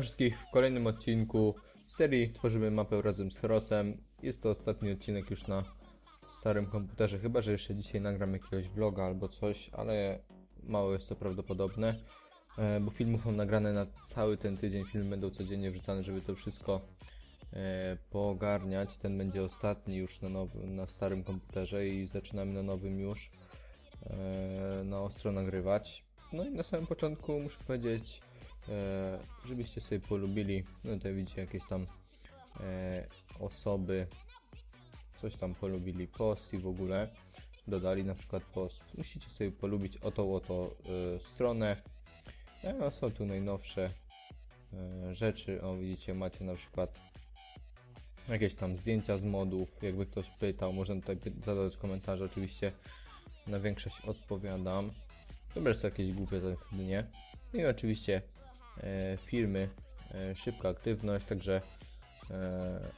Witam wszystkich w kolejnym odcinku serii Tworzymy mapę razem z Herosem. Jest to ostatni odcinek już na starym komputerze, chyba że jeszcze dzisiaj nagram jakiegoś vloga albo coś, ale mało jest to prawdopodobne, e, bo filmów mam nagrane na cały ten tydzień, filmy będą codziennie wrzucane, żeby to wszystko e, poogarniać. Ten będzie ostatni już na, nowym, na starym komputerze i zaczynamy na nowym już e, na ostro nagrywać. No i na samym początku muszę powiedzieć, żebyście sobie polubili. No tutaj widzicie jakieś tam e, osoby, coś tam polubili post i w ogóle dodali na przykład post. Musicie sobie polubić o tą oto e, stronę. E, są tu najnowsze e, rzeczy. O widzicie, macie na przykład jakieś tam zdjęcia z modów. Jakby ktoś pytał, można tutaj zadać komentarze. Oczywiście na większość odpowiadam. Dobra, są jakieś głupie to wtedy nie. No I oczywiście e, filmy, e, szybka aktywność, także e,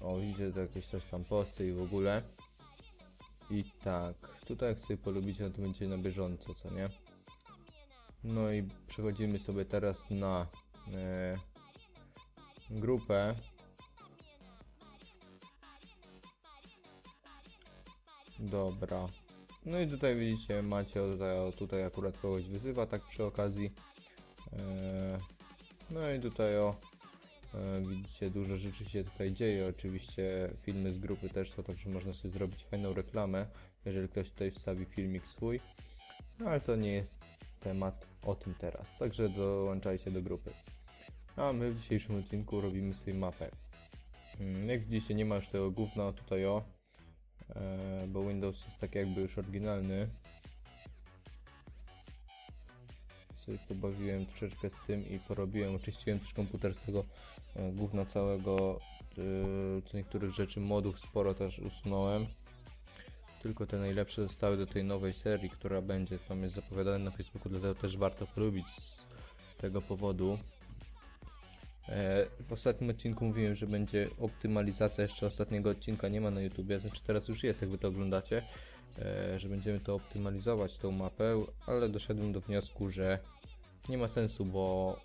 o widzicie to jakieś coś tam posty i w ogóle. I tak, tutaj jak sobie polubicie, no to będzie na bieżąco, co nie? No i przechodzimy sobie teraz na e, grupę. Dobra. No i tutaj widzicie, macie tutaj, tutaj akurat kogoś wyzywa, tak przy okazji. Eee, no i tutaj o, e, widzicie, dużo rzeczy się tutaj dzieje. Oczywiście filmy z grupy też są, także można sobie zrobić fajną reklamę, jeżeli ktoś tutaj wstawi filmik swój. No ale to nie jest temat o tym teraz, także dołączajcie do grupy. A my w dzisiejszym odcinku robimy sobie mapę. Mm, Jak widzicie, nie ma już tego gówna tutaj o, e, bo Windows jest tak jakby już oryginalny. Pobawiłem troszeczkę z tym i porobiłem, oczyściłem też komputer z tego e, gówna całego, e, co niektórych rzeczy, modów sporo też usunąłem. Tylko te najlepsze zostały do tej nowej serii, która będzie, tam jest zapowiadane na Facebooku, dlatego też warto polubić z tego powodu. E, W ostatnim odcinku mówiłem, że będzie optymalizacja jeszcze ostatniego odcinka, nie ma na YouTubie, znaczy teraz już jest, jak wy to oglądacie, że będziemy to optymalizować, tą mapę, ale doszedłem do wniosku, że nie ma sensu, bo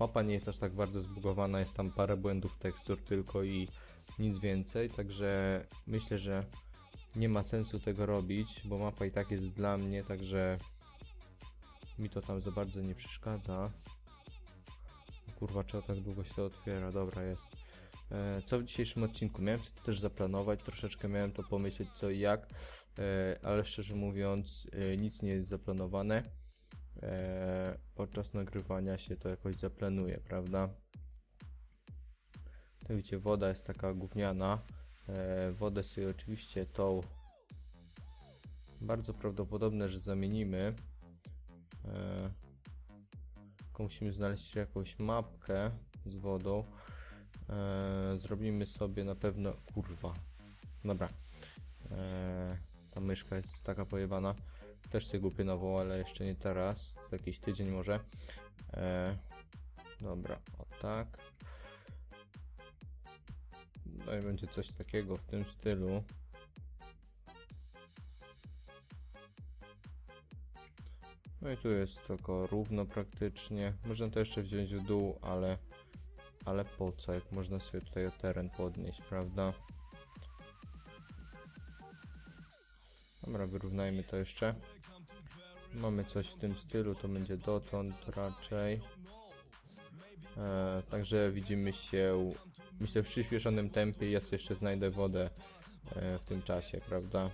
mapa nie jest aż tak bardzo zbugowana, jest tam parę błędów tekstur tylko i nic więcej, także myślę, że nie ma sensu tego robić, bo mapa i tak jest dla mnie, także mi to tam za bardzo nie przeszkadza. Kurwa, czego tak długo się to otwiera? Dobra, jest. E, co w dzisiejszym odcinku? Miałem sobie to też zaplanować, troszeczkę miałem to pomyśleć co i jak, e, ale szczerze mówiąc, e, nic nie jest zaplanowane. Podczas nagrywania się to jakoś zaplanuje, prawda? To widzicie, woda jest taka gówniana. Wodę sobie oczywiście tą bardzo prawdopodobne, że zamienimy. Tylko musimy znaleźć jakąś mapkę z wodą. E, zrobimy sobie na pewno. Kurwa. Dobra. E, ta myszka jest taka pojebana. Też sobie kupię nową, ale jeszcze nie teraz. Za jakiś tydzień może. E, dobra, o tak. I będzie coś takiego w tym stylu. No i tu jest tylko równo praktycznie. Można to jeszcze wziąć w dół, ale ale po co, jak można sobie tutaj o teren podnieść, prawda? Dobra, wyrównajmy to jeszcze. Mamy coś w tym stylu, to będzie dotąd raczej. E, także widzimy się, myślę, w przyspieszonym tempie. Ja sobie jeszcze znajdę wodę e, w tym czasie, prawda?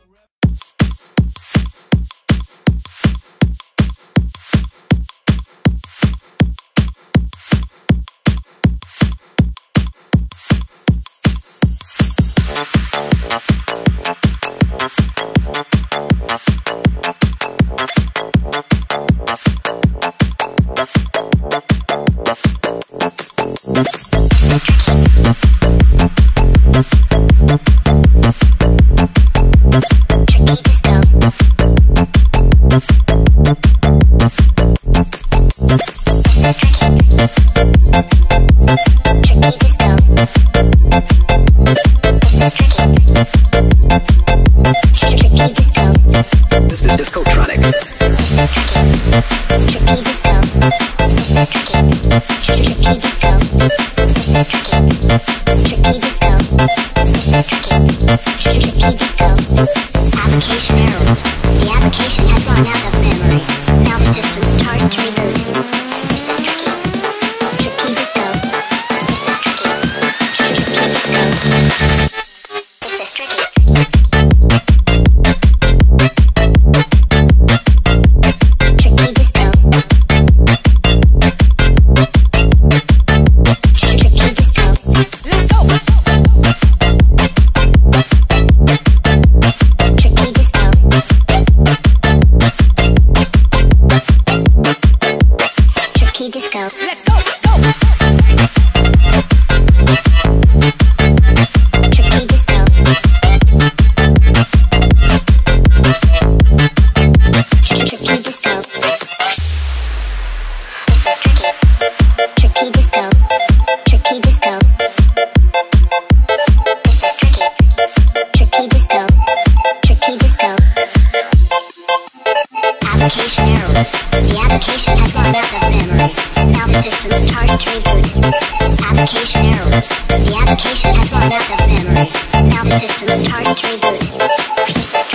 systems target reboot.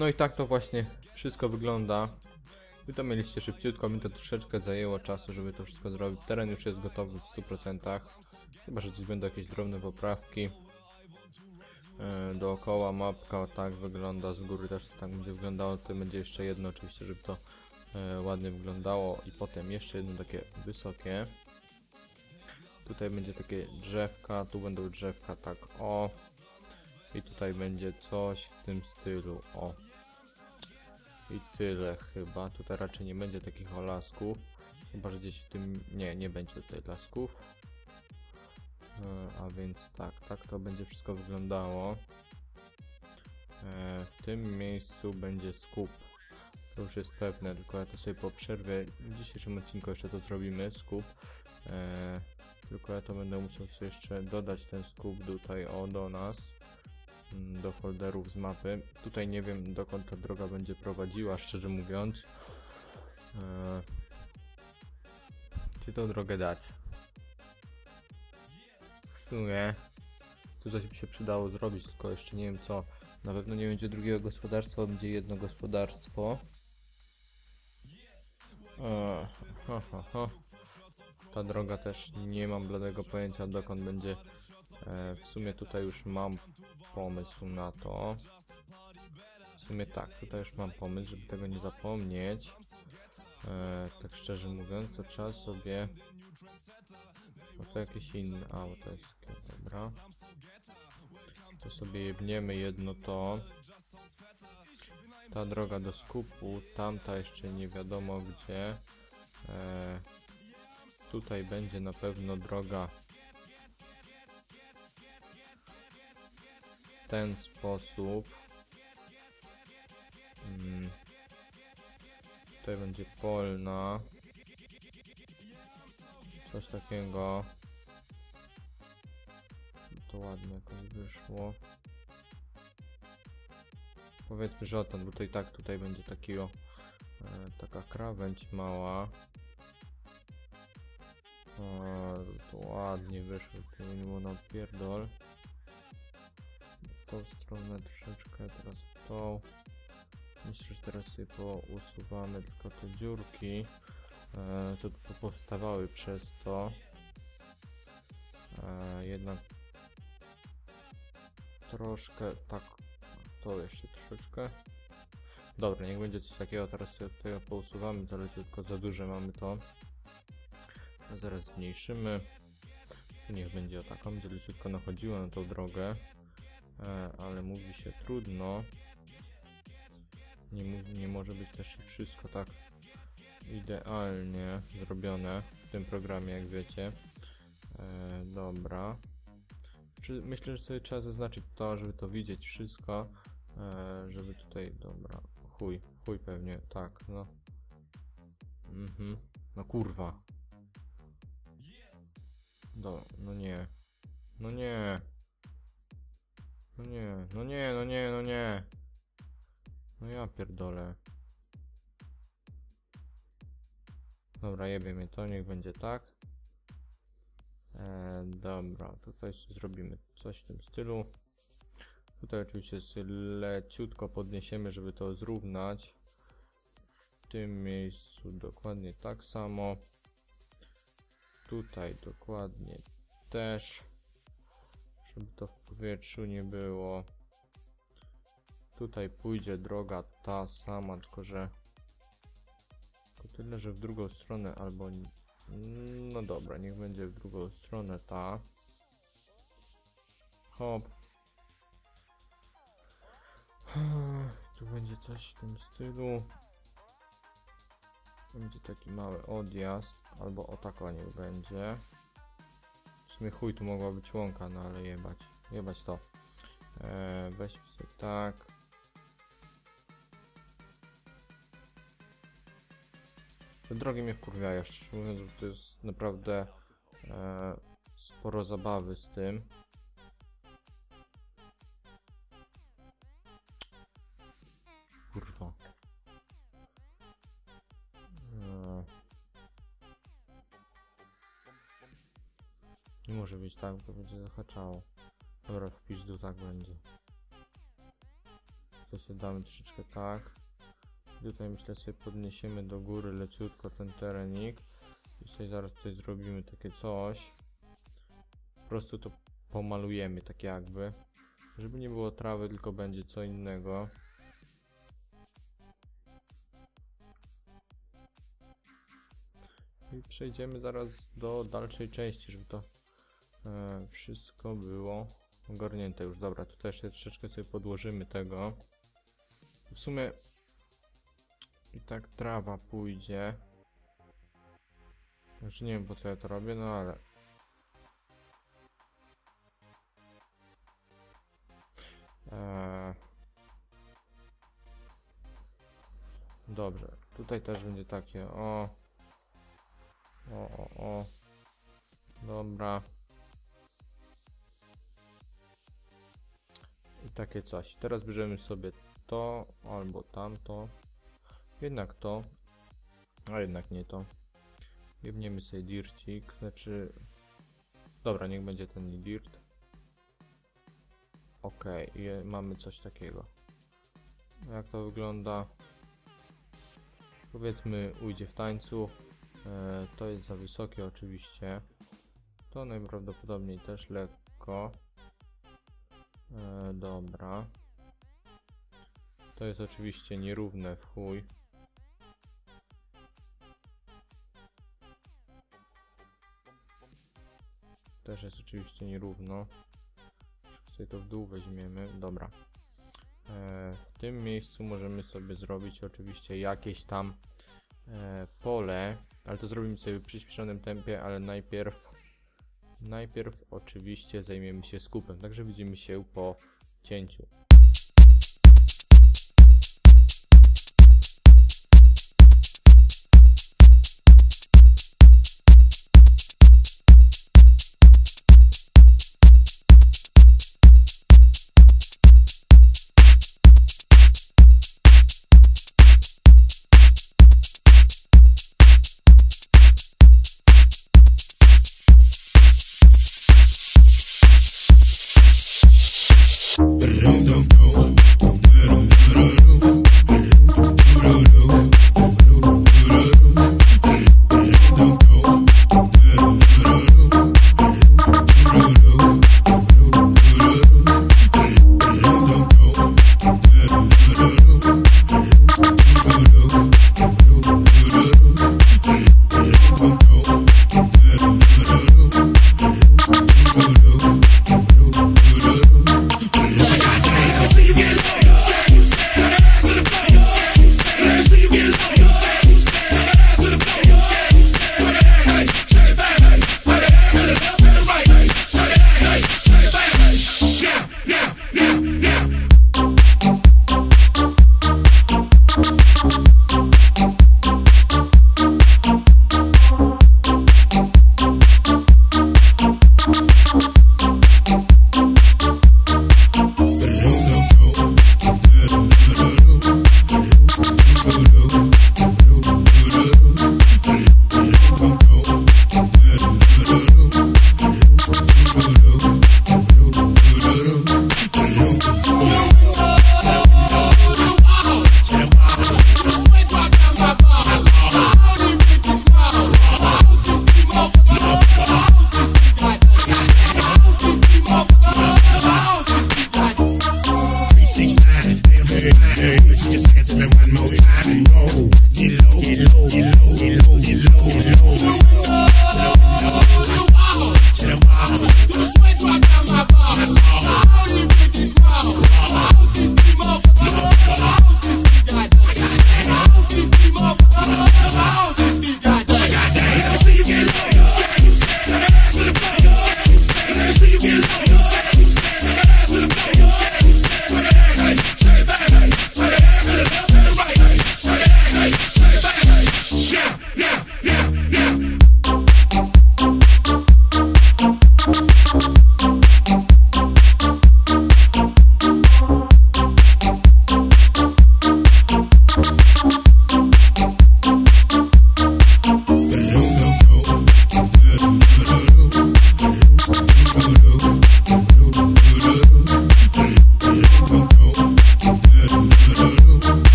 No i tak to właśnie wszystko wygląda. Wy to mieliście szybciutko, mi to troszeczkę zajęło czasu, żeby to wszystko zrobić. Teren już jest gotowy w 100%. Chyba, że gdzieś będą jakieś drobne poprawki. E, dookoła mapka tak wygląda, z góry też tak będzie wyglądało. Tutaj będzie jeszcze jedno oczywiście, żeby to e, ładnie wyglądało. I potem jeszcze jedno takie wysokie. Tutaj będzie takie drzewka, tu będą drzewka tak o. I tutaj będzie coś w tym stylu. O. I tyle chyba. Tutaj raczej nie będzie takich olasków. Chyba, że gdzieś w tym... Nie, nie będzie tutaj lasków. E, A więc tak, tak to będzie wszystko wyglądało. E, W tym miejscu będzie skup. To już jest pewne, tylko ja to sobie po przerwie w dzisiejszym odcinku jeszcze to zrobimy, skup. E, tylko ja to będę musiał sobie jeszcze dodać ten skup tutaj o do nas do folderów z mapy. Tutaj nie wiem dokąd ta droga będzie prowadziła, szczerze mówiąc. E, Czy tą drogę dać? W sumie tu coś by się przydało zrobić, tylko jeszcze nie wiem co. Na pewno nie będzie drugiego gospodarstwa, będzie jedno gospodarstwo. E, ha. Ta droga też nie mam bladego pojęcia dokąd będzie. E, w sumie tutaj już mam pomysł na to. W sumie tak, tutaj już mam pomysł, żeby tego nie zapomnieć. E, tak szczerze mówiąc, to trzeba sobie. No to jakieś inne. A, bo to jest dobra. To sobie jebniemy jedno to. Ta droga do skupu, tamta jeszcze nie wiadomo gdzie. E, tutaj będzie na pewno droga ten sposób. Mm. Tutaj będzie polna. Coś takiego. To ładnie jakoś wyszło. Powiedzmy, że o ten, bo to tak tutaj będzie takiego, e, taka krawędź mała. O, to ładnie wyszło, tego nie było na pierdol. W tą stronę troszeczkę, teraz w tą. Myślę, że teraz sobie pousuwamy tylko te dziurki, e, co tu powstawały przez to. E, jednak troszkę tak w to jeszcze troszeczkę. Dobra, niech będzie coś takiego, teraz sobie tutaj pousuwamy to leciutko, za duże mamy to. Zaraz zmniejszymy. Niech będzie o taką, będzie leciutko nachodziło na tą drogę. E, ale mówi się trudno. Nie, nie może być też wszystko tak idealnie zrobione w tym programie, jak wiecie. E, dobra. Myślę, że sobie trzeba zaznaczyć to, żeby to widzieć wszystko. E, żeby tutaj, dobra, chuj, chuj pewnie, tak, no. Mhm, no kurwa. Do, no nie. No nie. No nie, no nie, no nie, no nie. No ja pierdolę. Dobra, jebie mnie to, niech będzie tak. E, dobra, tutaj zrobimy coś w tym stylu. Tutaj oczywiście leciutko podniesiemy, żeby to zrównać. W tym miejscu dokładnie tak samo. Tutaj dokładnie też. Żeby to w powietrzu nie było. Tutaj pójdzie droga ta sama, tylko że tylko tyle, że w drugą stronę albo no dobra, niech będzie w drugą stronę ta. Hop. Tu będzie coś w tym stylu. Będzie taki mały odjazd, albo o tako niech będzie. Sumie chuj, tu mogła być łąka, no ale jebać, jebać to. Eee, weźmy sobie tak. Te drogi mnie wkurwiają, szczerze mówiąc, bo to jest naprawdę e, sporo zabawy z tym. Będzie zahaczało. Dobra, w pizdu tak będzie. To sobie damy troszeczkę tak. Tutaj myślę sobie podniesiemy do góry leciutko ten terenik. I sobie zaraz tutaj zrobimy takie coś. Po prostu to pomalujemy tak jakby. Żeby nie było trawy, tylko będzie co innego. I przejdziemy zaraz do dalszej części, żeby to e, wszystko było Ogarnięte już, dobra, tutaj jeszcze troszeczkę sobie podłożymy tego. W sumie i tak trawa pójdzie. Znaczy nie wiem po co ja to robię, no ale... Eee... Dobrze, tutaj też będzie takie, o... O, o, o. Dobra. Takie coś. Teraz bierzemy sobie to albo tamto. Jednak to. A jednak nie to. Jebniemy sobie dircik. Znaczy... Dobra, niech będzie ten dirt. Ok, mamy coś takiego. Jak to wygląda? Powiedzmy ujdzie w tańcu. E, to jest za wysokie oczywiście. To najprawdopodobniej też lekko. Dobra. To jest oczywiście nierówne w chuj. Też jest oczywiście nierówno. Sobie to w dół weźmiemy. Dobra. E, w tym miejscu możemy sobie zrobić oczywiście jakieś tam e, pole, ale to zrobimy sobie w przyspieszonym tempie, ale najpierw najpierw oczywiście zajmiemy się skupem, także widzimy się po cięciu.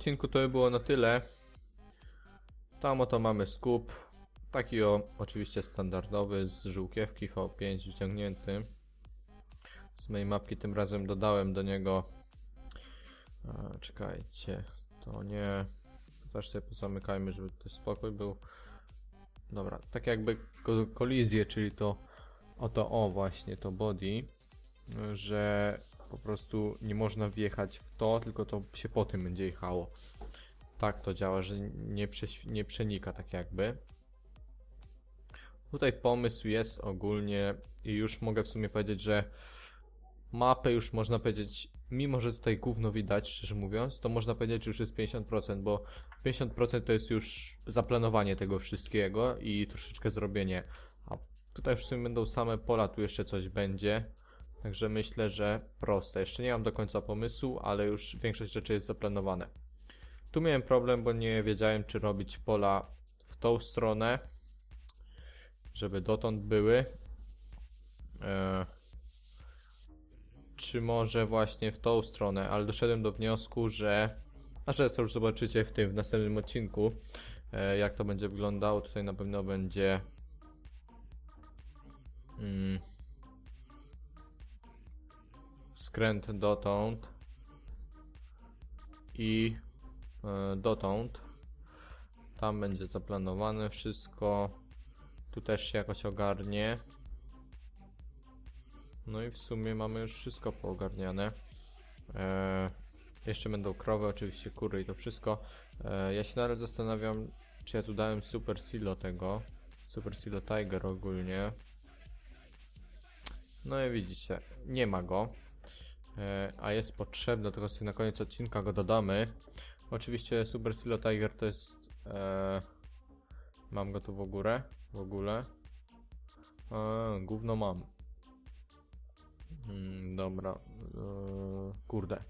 Odcinku to by było na tyle. Tam oto mamy skup. Taki o, oczywiście standardowy z żółkiewki V5 wyciągnięty. Z mojej mapki tym razem dodałem do niego. A, czekajcie, to nie. Też sobie pozamykajmy, żeby to spokój był. Dobra, tak jakby ko kolizję, czyli to oto o właśnie to body, że po prostu nie można wjechać w to, tylko to się po tym będzie jechało. Tak to działa, że nie, nie przenika tak jakby. Tutaj pomysł jest ogólnie i już mogę w sumie powiedzieć, że mapę już można powiedzieć, mimo że tutaj gówno widać, szczerze mówiąc, to można powiedzieć, że już jest 50%, bo 50% to jest już zaplanowanie tego wszystkiego i troszeczkę zrobienie. A tutaj w sumie będą same pola, tu jeszcze coś będzie. Także myślę, że proste. Jeszcze nie mam do końca pomysłu, ale już większość rzeczy jest zaplanowane. Tu miałem problem, bo nie wiedziałem, czy robić pola w tą stronę, żeby dotąd były. E, czy może właśnie w tą stronę, ale doszedłem do wniosku, że. A że już zobaczycie w tym w następnym odcinku, e, jak to będzie wyglądało. Tutaj na pewno będzie. Mm, skręt dotąd i e, dotąd. Tam będzie zaplanowane wszystko. Tu też się jakoś ogarnie. No i w sumie mamy już wszystko poogarniane. E, jeszcze będą krowy, oczywiście kury i to wszystko. E, ja się nawet zastanawiam, czy ja tu dałem super silo tego. Super silo tiger ogólnie. No i widzicie, nie ma go. E, a jest potrzebny, tylko sobie na koniec odcinka go dodamy. Oczywiście Super Silo Tiger to jest... E, mam go tu w górę, w ogóle. E, gówno mam. Mm, dobra. E, kurde.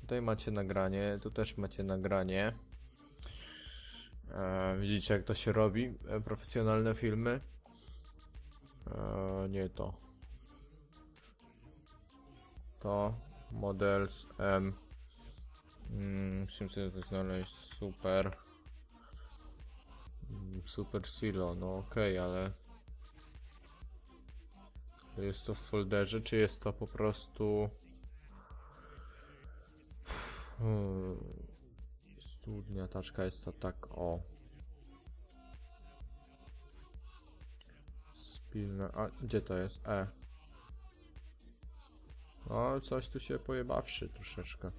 Tutaj macie nagranie, tu też macie nagranie. E, widzicie jak to się robi, e, profesjonalne filmy. E, nie to to models M. Mm, musimy sobie znaleźć. Super. Mm, super silo no okej ale jest to w folderze czy jest to po prostu studnia taczka jest to tak o. Spilne. A gdzie to jest? E o, coś tu się pojebawszy troszeczkę.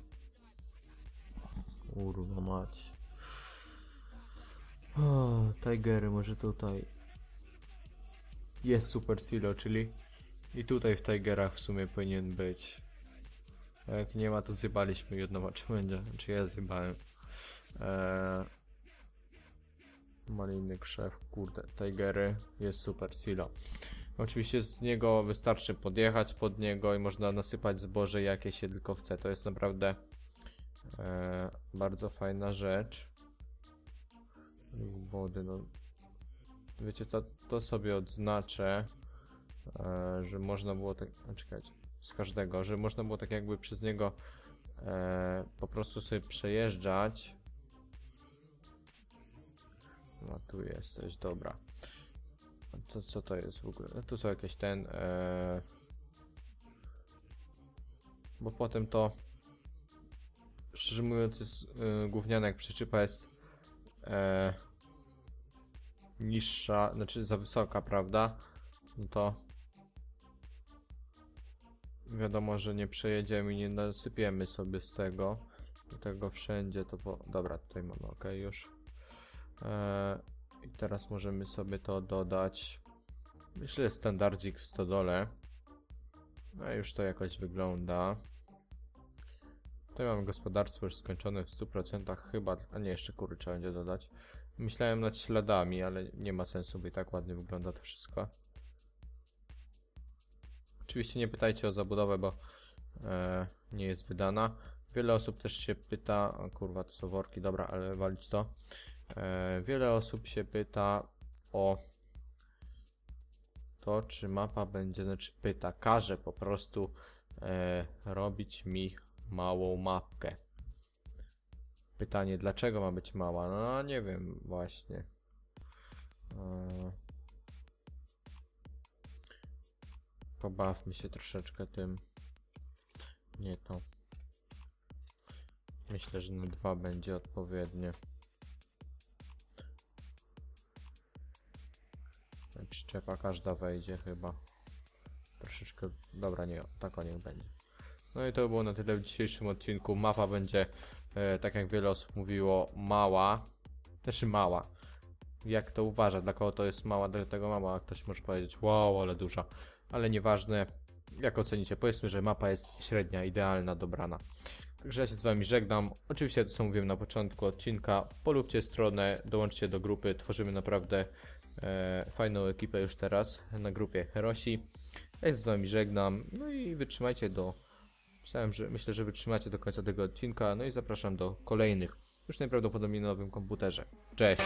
Kurwa mać. Tigery, może tutaj. Jest Super Silo, czyli i tutaj w Tigerach w sumie powinien być. A jak nie ma, to zjebaliśmy jedno, czy będzie. Czy ja zjebałem. Eee, maliny krzew, kurde, Tigery, jest Super Silo. Oczywiście z niego wystarczy podjechać pod niego i można nasypać zboże jakie się tylko chce. To jest naprawdę e, bardzo fajna rzecz. Wody, no. Wiecie co, to sobie odznaczę, e, że można było tak, a czekać, z każdego, że można było tak jakby przez niego e, po prostu sobie przejeżdżać. No tu jesteś, dobra. Co, co to jest w ogóle? Tu są jakieś ten. E... Bo potem to. Szczerze mówiąc, jest e, gówniana jak przyczepa jest e... niższa, znaczy za wysoka, prawda? No to wiadomo, że nie przejedziemy i nie nasypiemy sobie z tego. Do tego wszędzie to po... Dobra, tutaj mamy ok już. E... I teraz możemy sobie to dodać. Myślę standardzik w stodole. No już to jakoś wygląda. Tutaj mamy gospodarstwo już skończone w 100% chyba, a nie, jeszcze kury trzeba będzie dodać. Myślałem nad śladami, ale nie ma sensu, bo i tak ładnie wygląda to wszystko. Oczywiście nie pytajcie o zabudowę, bo e, nie jest wydana. Wiele osób też się pyta, o kurwa to są worki, dobra, ale walić to. E, wiele osób się pyta, o to, czy mapa będzie, znaczy pyta, każe po prostu e, robić mi małą mapkę. Pytanie, dlaczego ma być mała? No, nie wiem, właśnie. E, pobawmy się troszeczkę tym. Nie to. Myślę, że na dwa będzie odpowiednie. Szczepa każda wejdzie chyba. Troszeczkę. Dobra, nie, tak o niech będzie. No i to było na tyle w dzisiejszym odcinku. Mapa będzie, e, tak jak wiele osób mówiło, mała. Znaczy mała. Jak to uważa, dla kogo to jest mała, do tego mała. Ktoś może powiedzieć, wow, ale duża. Ale nieważne, jak ocenicie. Powiedzmy, że mapa jest średnia, idealna, dobrana. Także ja się z wami żegnam. Oczywiście to co mówiłem na początku odcinka. Polubcie stronę, dołączcie do grupy. Tworzymy naprawdę e, fajną ekipę już teraz na grupie Herosi. Ja się z wami żegnam. No i wytrzymajcie do. Myślałem, że myślę, że wytrzymacie do końca tego odcinka. No i zapraszam do kolejnych. Już najprawdopodobniej na nowym komputerze. Cześć!